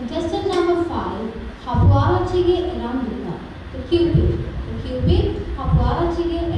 Contestant number five, Hapuara Chige Erandika. The Cupid. The Cupid, Hapuara Chige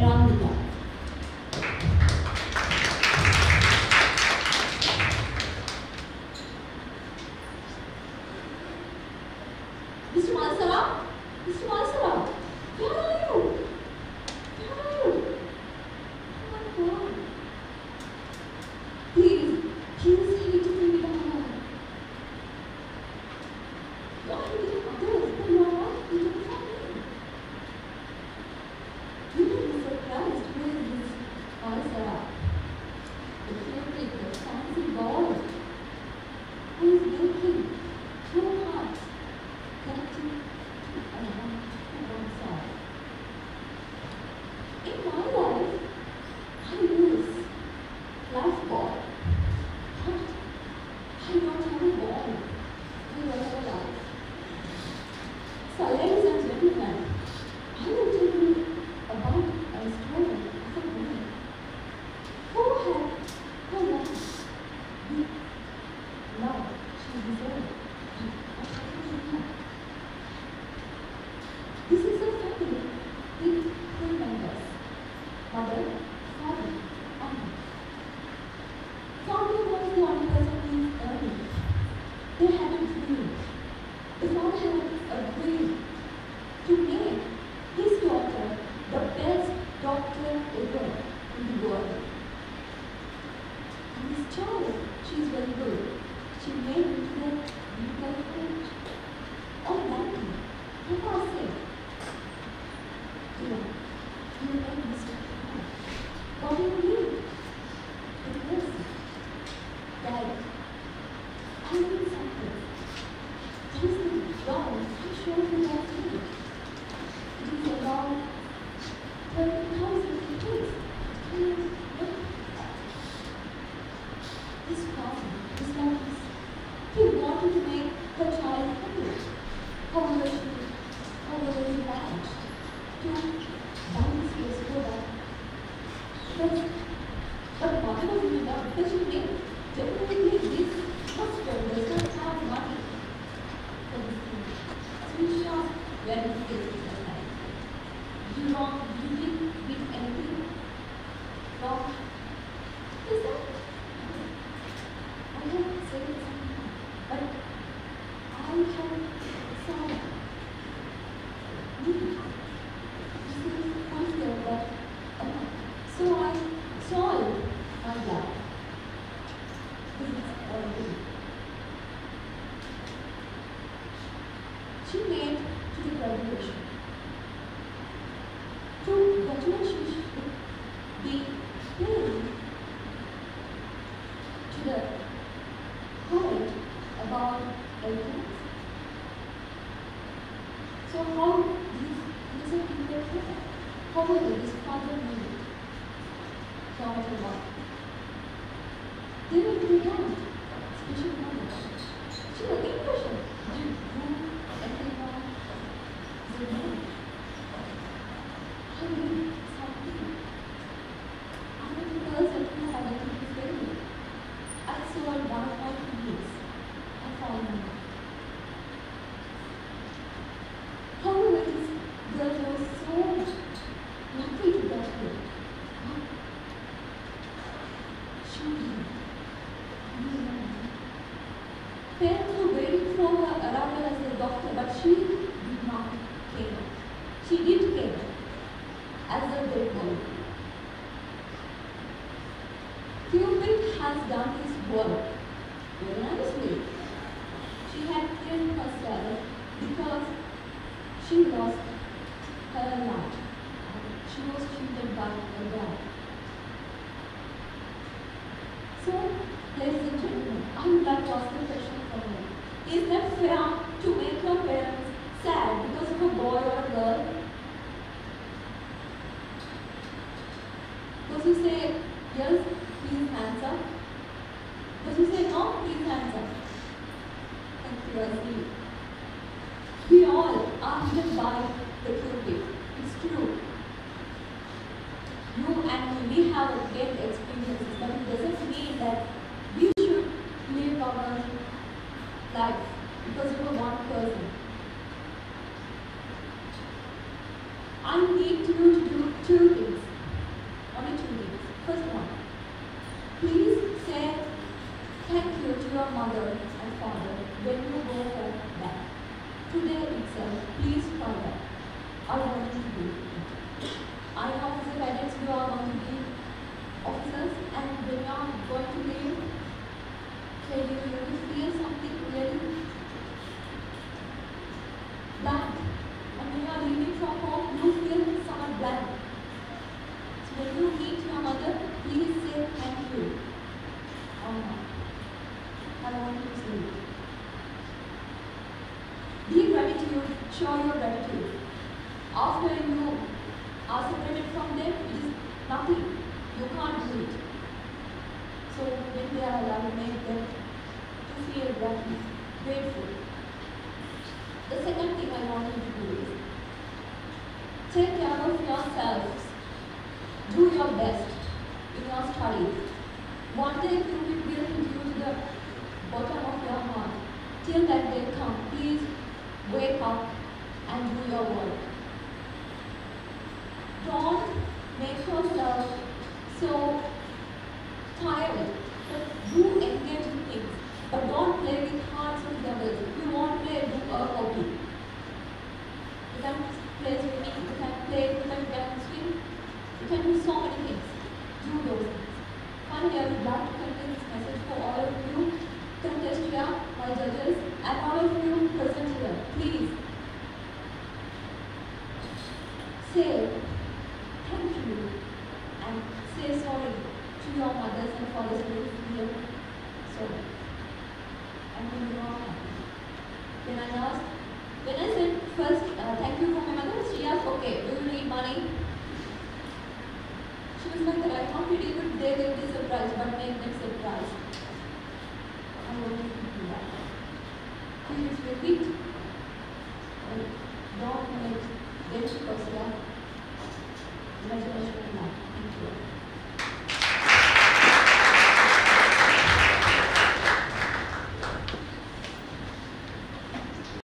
he get his life? You want, you didn't anything wrong. He said, I have said something, but I have some need. This is that, so I solved my life. This is all I did. She made graduation. To graduation should be to the college about eight. So how these these are care? However, this father knew so much about. They were brilliant, especially mother. She was English. She knew everyone. They knew. I knew something. I knew the person who had a good baby. I saw one of my colleagues. I found him. However, this girl was so lucky to get here. She knew. Parents were waiting for her arrival as a doctor, but she did not care. She did care as a very boy. Cupid has done his work very nicely. She had killed herself because she lost her life. She was treated by a guy. So, ladies and gentlemen, I would like to ask a question for you. Is that fair to make her parents sad because of a boy or a girl? Those who say yes, please hands up. Those who say no, please hands up. I see. We all are hidden by the cupid. It's true. You and me, we have a great but it doesn't mean that we should live our life because mother and father when you go home back. Today itself, please try that. I want to do. I know as a cadets you are going to be officers and when you are going to leave, say you, will feel something really bad. And when you are leaving from home, you feel somewhat blank. So when you meet your mother, please say thank you. Oh or not. I want you to say it. Be gratitude, show your gratitude. After you are separated from them, it is nothing. You can't do it. So when they are alive, make them to feel gratitude, grateful. The second thing I want you to do is take care of yourselves. Do your best in your studies. One day you will be able to the bottom of your heart. Till that day come, please wake up and do your work. Don't make yourself so tired, but do engage in things. But don't play with hearts devils. If you won't play, do a hobby. You can play swimming, you can play, you can, swim, you can do so many things. Do those things. Finally, I would like to convey this message say thank you and say sorry to your mothers and fathers who feel so and when you are Then I ask? when I said first uh, thank you for my mother, she asked, okay, do you need money? She was like that, I thought it but they will be surprised, but make them surprised. I want you to do that. Please repeat. Don't make Pentecostal, mas eu acho que não,